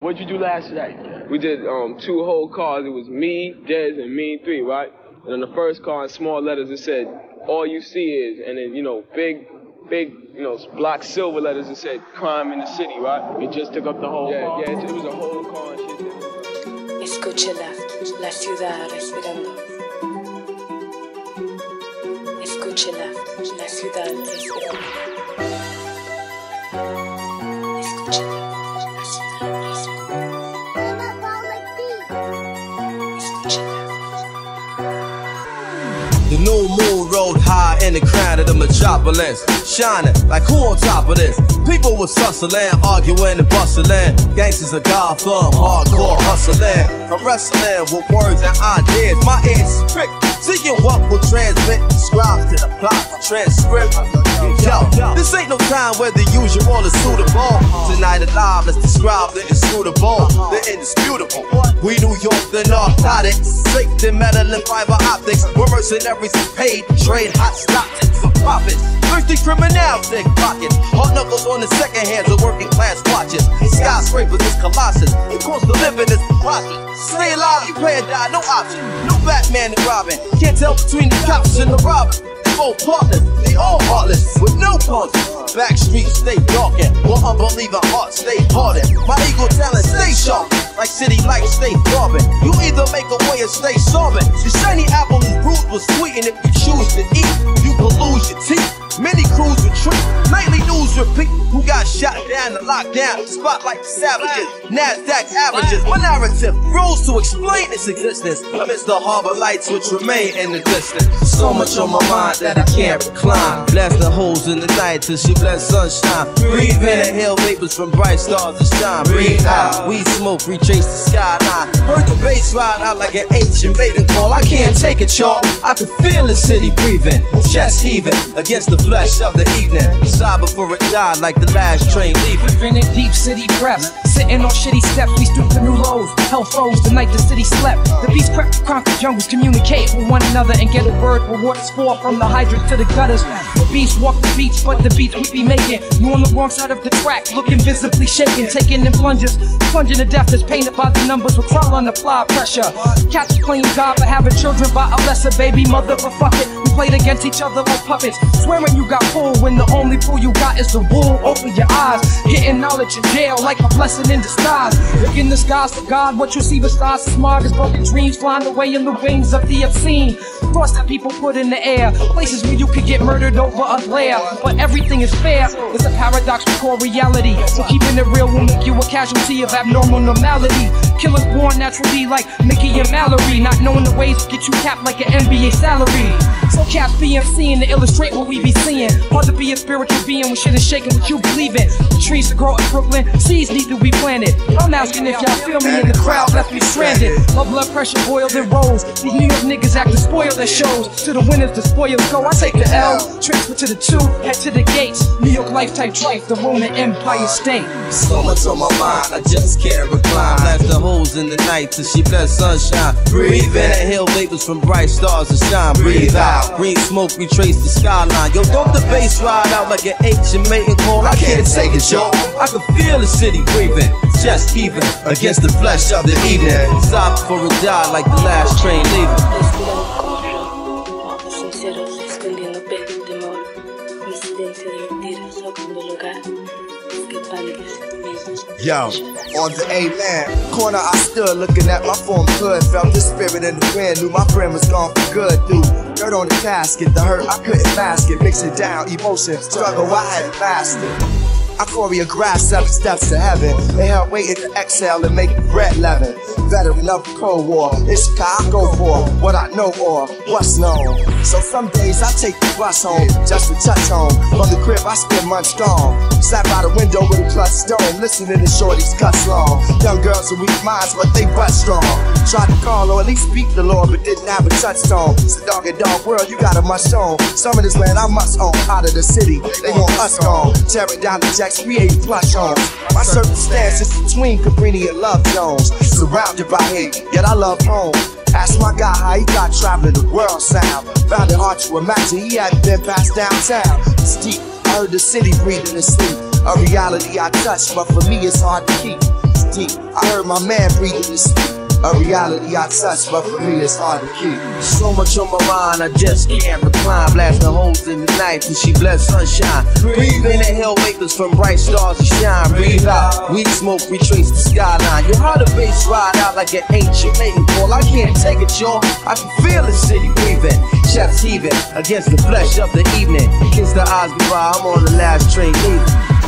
What'd you do last night? We did um, two whole cars. It was me, Dez, and me three, right? And on the first car, in small letters, it said, "All you see is," and then you know, big, big, you know, black silver letters, it said, "Crime in the city," right? It just took up the whole Yeah, car? yeah, it, it was a whole car and shit. Escúchela, la ciudad respirando. Escúchela, la ciudad respirando. The new moon rode high in the crown of the metropolis, shining like who on top of this? People was hustling, arguing and bustling. Gangsters of Gotham, hardcore hustling. I'm wrestling with words and ideas. My ears pricked, seeking what will transmit, describe to the plot, transcript. This ain't no time where the usual is suitable. Tonight alive, let's describe the inscrutable, the indisputable. We New York, the narcotics, fake the metal and fiber optics. We're mercenaries paid, trade hot stocks for profits. Thirsty criminals, thick pockets. Hard knuckles on the second hands of working class watches. Skyscrapers is colossus. Of course, the living is preposterous. Stay alive, you pay or die, no option. No Batman and Robin. Can't tell between the cops and the robber. Both partners, they all heartless, with no punches. Back streets stay darkened, while unbelieving hearts stay hardened. My ego talent stay sharp, like city lights stay throbbing. You either make a way or stay sobbing. The shiny apple is bruised was sweet, and if you choose to eat, you can down and locked down? Spotlight the savages, NASDAQ averages. My narrative rules to explain its existence amidst the harbor lights which remain in the distance. So much on my mind that I can't recline. Blast the holes in the night till she bless sunshine. Breathe in hail vapors from bright stars that shine. Breathe out, we smoke, retrace the skyline. Heard the bass ride out like an ancient maiden call. I can't take it, y'all. I can feel the city breathing, chest heaving against the flesh of the evening. Sigh before it died like the last train leaving. Living in deep city preps, sitting on shitty steps, we stoop to new lows. Hell froze the night the city slept. The beast crept to conquer jungles, communicate with one another, and get a for what's for from the hydrant to the gutters. The beast walk the beats, but the beats we be making. You on the wrong side of the track, looking visibly shaken, taking in plunges, plunging to death is painted by the numbers with crawl on fly pressure. Cats playing God for having children by a lesser baby mother, but fuck it. We played against each other like puppets, swearing you got pulled when the only fool you got is the wool over your eyes. Getting knowledge in jail like a blessing in disguise. Look in the skies for God, what you see besides the smog is broken dreams flying away in the wings of the obscene. Thoughts that people put in the air, places where you could get murdered over a glare. But everything is fair, it's a paradox we call reality. So keeping it real will make you a casualty of abnormal normality. Killers born naturally like Mickey and Mallory, not knowing the ways to get you capped like an NBA salary. So cats BMC to illustrate what we be seeing. Hard to be a spiritual being when shit is shaking what you believe in. Trees to grow in Brooklyn, seeds need to be planted. I'm asking if y'all feel me in the crowd left me stranded. My blood pressure boiled and rose. These New York niggas acting spoiled that shows. To the winners, the spoilers go. I take the L, transfer to the two, head to the gates. New York life type trife, the Roman Empire State. So much on my mind, I just can't recline. The holes in the night till she bless sunshine. Breathe in and hail vapors from bright stars that shine. Breathe out, green smoke retrace the skyline. Yo, don't the bass ride out like an ancient maiden call? I can't take it, yo. I can feel the city breathing, chest heaving against the flesh of the evening. Stop before it die like the last train leaving. Respirando con sinceros, escondiendo pedo y temor. Mi silencio divertido, socando el hogar. Escapándose mismos. Yo, on the A-man corner, I stood looking at my former hood. Felt the spirit in the wind, knew my friend was gone for good. Through dirt on the casket, the hurt I couldn't mask it. Mix it down, emotions, struggle I had mastered. I choreographed seven steps to heaven. They held waiting to exhale and make bread leaven. Veteran of the Cold War, it's I go for what I know or what's known. So some days I take the bus home just to touch home. From the crib I spend months gone. Sat by the window with a clutch stone, listening to shorties cuss long. Young girls with weak minds, but they butt strong. Tried to call or at least speak the Lord, but didn't have a touchstone. It's a dog and dog world, you got a much own. Some of this land I must own. Out of the city, they want us gone. Tearing down the jacks, creating plush homes. My circumstances between Cabrini and Love Jones. Surrounded by hate, yet I love home. Ask my guy how he got traveling the world sound. Found it hard to imagine he hadn't been past downtown. It's deep. I heard the city breathing in sleep. A reality I touch, but for me it's hard to keep. It's deep. I heard my man breathing this a reality I touch, but for me it's hard to keep. So much on my mind, I just can't recline. Blasting holes in the night till she bless sunshine. Breathe in the hell makers from bright stars to shine. Breathe out, weed smoke, retrace the skyline. You heard the bass ride out like an ancient maiden call. I can't take it, y'all. I can feel the city breathing. Chefs heaving against the flesh of the evening. Kiss the eyes goodbye, I'm on the last train leaving.